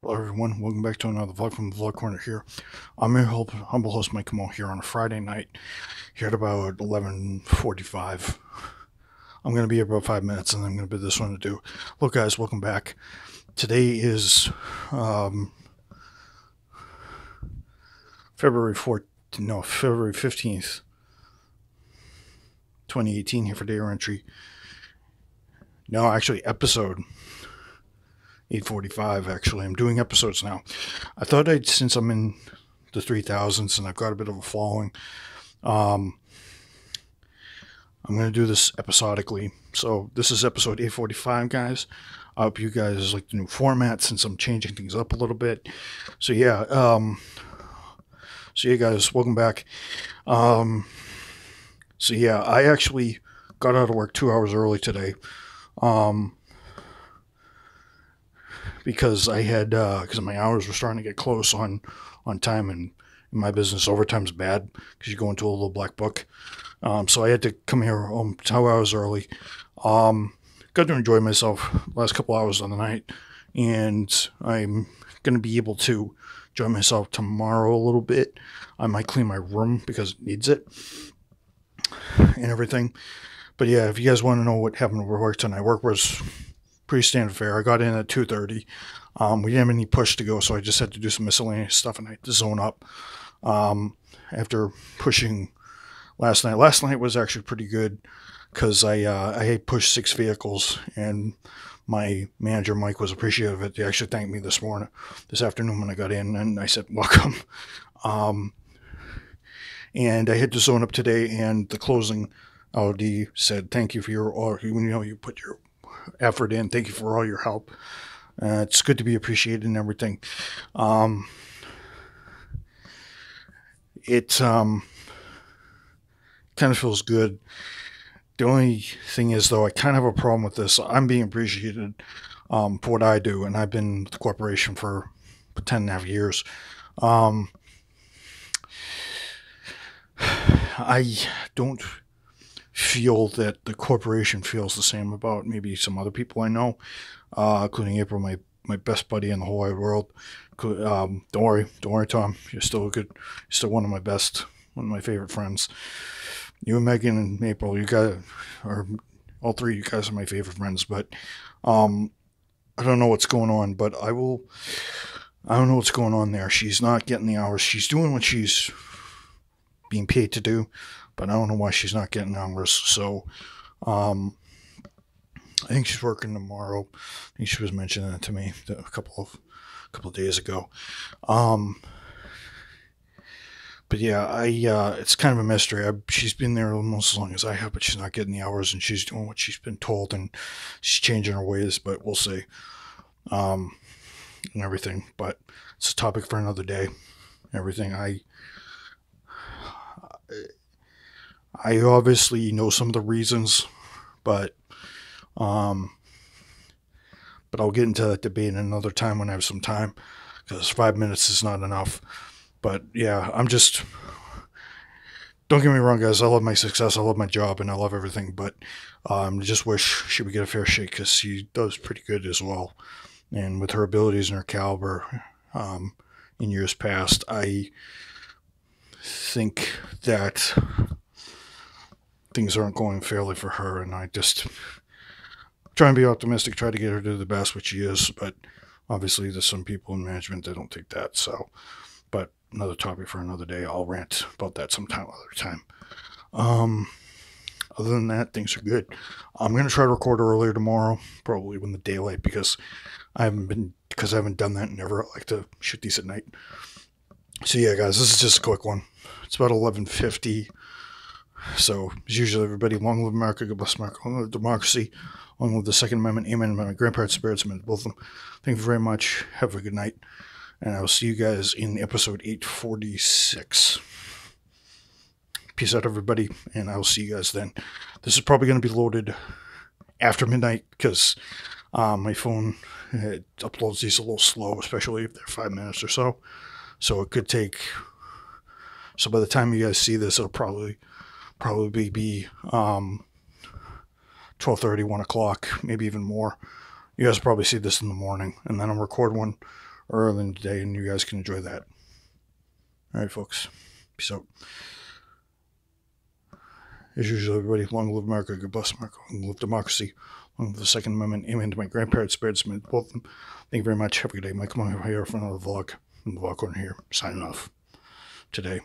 Hello everyone, welcome back to another vlog from the Vlog Corner here. I'm your humble host Mike Comeau here on a Friday night, here at about 11.45. I'm going to be here about five minutes and I'm going to be this one to do. Look guys, welcome back. Today is um, February 4th, no, February 15th, 2018 here for day entry. No, actually episode 845 actually. I'm doing episodes now. I thought i'd since i'm in the 3000s and i've got a bit of a following um i'm going to do this episodically. So this is episode 845 guys. I hope you guys like the new format since i'm changing things up a little bit. So yeah um so yeah guys welcome back. Um so yeah i actually got out of work two hours early today. Um because I had because uh, my hours were starting to get close on on time, and in my business overtime's bad because you go into a little black book. Um, so I had to come here home two hours early. Um, got to enjoy myself last couple hours on the night, and I'm going to be able to enjoy myself tomorrow a little bit. I might clean my room because it needs it and everything. But yeah, if you guys want to know what happened over work tonight, work was pretty standard fare. I got in at 2.30. Um, we didn't have any push to go, so I just had to do some miscellaneous stuff and I had to zone up um, after pushing last night. Last night was actually pretty good because I, uh, I pushed six vehicles and my manager Mike was appreciative of it. He actually thanked me this morning, this afternoon when I got in, and I said, "Welcome." Um, and I had to zone up today, and the closing LD said, "Thank you for your, or you know, you put your effort in. Thank you for all your help. Uh, it's good to be appreciated and everything. Um, it um, kind of feels good. The only thing is, though, I kind of have a problem with this. I'm being appreciated um, for what I do, and I've been with the corporation for 10 and a half years. Um, I don't feel that the corporation feels the same about maybe some other people I know, uh, including April, my, my best buddy in the whole wide world. Um, don't worry, don't worry, Tom. You're still a good, you're still one of my best, one of my favorite friends. You and Megan and April, you guys are all three. You guys are my favorite friends, but um, I don't know what's going on. But I will. I don't know what's going on there. She's not getting the hours. She's doing what she's being paid to do but I don't know why she's not getting hours. So, um, I think she's working tomorrow. I think she was mentioning it to me a couple of a couple of days ago. Um, but yeah, I uh, it's kind of a mystery. I, she's been there almost as long as I have, but she's not getting the hours, and she's doing what she's been told, and she's changing her ways. But we'll see, um, and everything. But it's a topic for another day. Everything I I obviously know some of the reasons, but um, but I'll get into that debate another time when I have some time, because five minutes is not enough. But yeah, I'm just. Don't get me wrong, guys. I love my success. I love my job, and I love everything. But um, just wish she would get a fair shake because she does pretty good as well. And with her abilities and her caliber um, in years past, I think that things aren't going fairly for her, and I just try and be optimistic, try to get her to do the best, which she is. But obviously, there's some people in management that don't think that. So, but another topic for another day. I'll rant about that sometime other time. Um, other than that, things are good. I'm gonna try to record earlier tomorrow, probably when the daylight, because I haven't been because I haven't done that. and Never like to shoot these at night. So yeah, guys, this is just a quick one. It's about 11:50 so, as usual, everybody, long live America, God bless America, long live democracy, long live the Second Amendment, amen. My grandparents, spirits, amen. Both of them. Thank you very much. Have a good night. And I will see you guys in episode 846. Peace out, everybody, and I will see you guys then. This is probably going to be loaded after midnight because um, my phone uploads these a little slow, especially if they're five minutes or so. So it could take. So by the time you guys see this, it'll probably probably be um, 12.30, 1 o'clock, maybe even more. You guys probably see this in the morning. And then I'll record one early in the day, and you guys can enjoy that. All right, folks. Peace out. As usual, everybody, long live America, God bless America, long live democracy, long live the Second Amendment, amen to my grandparents, spirits, both of them. Thank you very much. Have a good day. Mike, Comeau here for another vlog. The vlog corner here, signing off today.